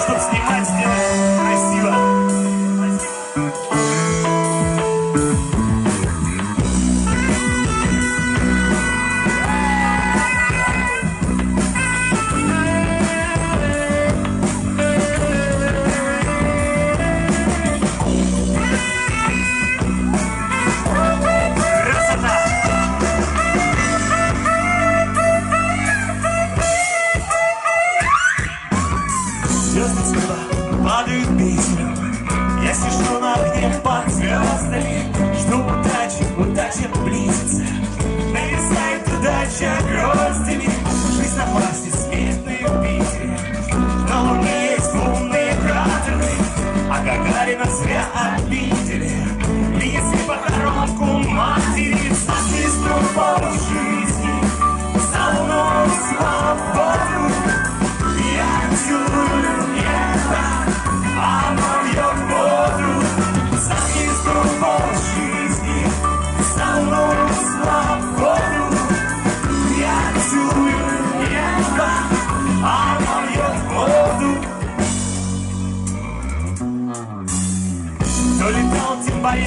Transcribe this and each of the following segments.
чтобы снимать, сделать. Летаем под звездами Жду удачи, удача близится. Нависает удача гроздями Жизнь на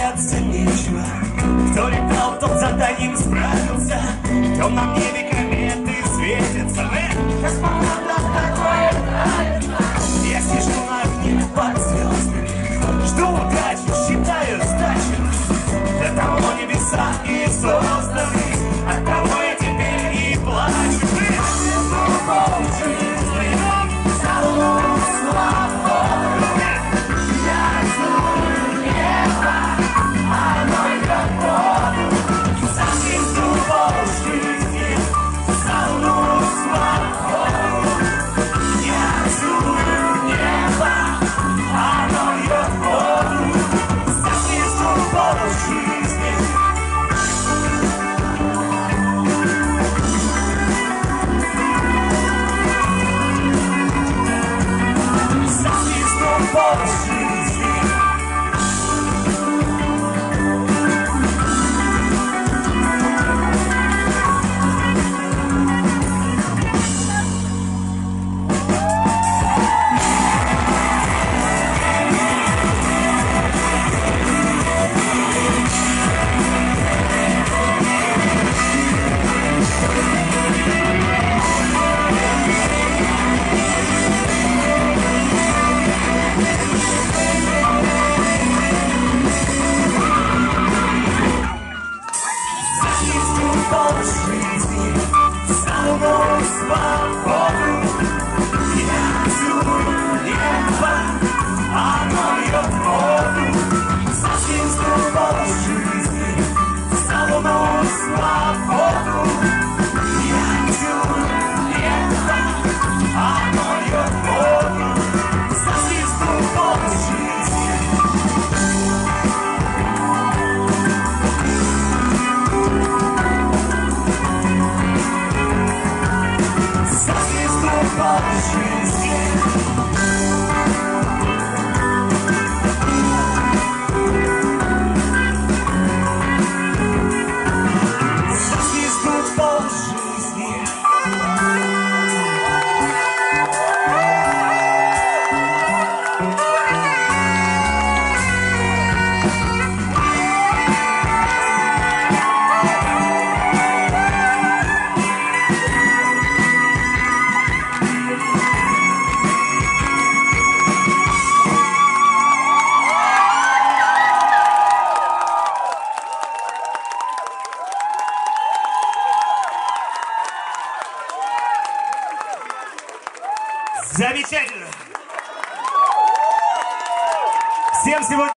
бояться нечего Кто летал, тот заданием справился В темном небе кометы светятся Космонавтам такое нравится Я сижу на огне под звездами Жду удачи, считаю сдачу Для того небеса и созданы street. Замечательно. Всем сегодня...